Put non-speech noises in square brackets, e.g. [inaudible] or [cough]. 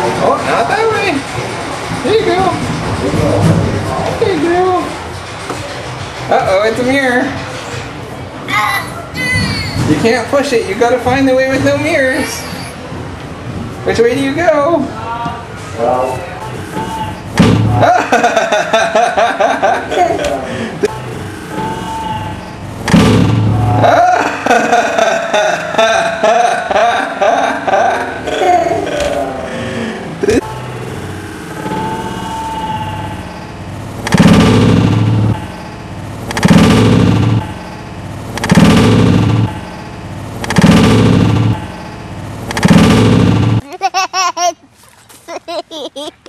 Oh, not that way. There you go. There you go. Uh-oh, it's a mirror. You can't push it. You gotta find the way with no mirrors. Which way do you go? Well. [laughs] [laughs] Hehehehe [laughs]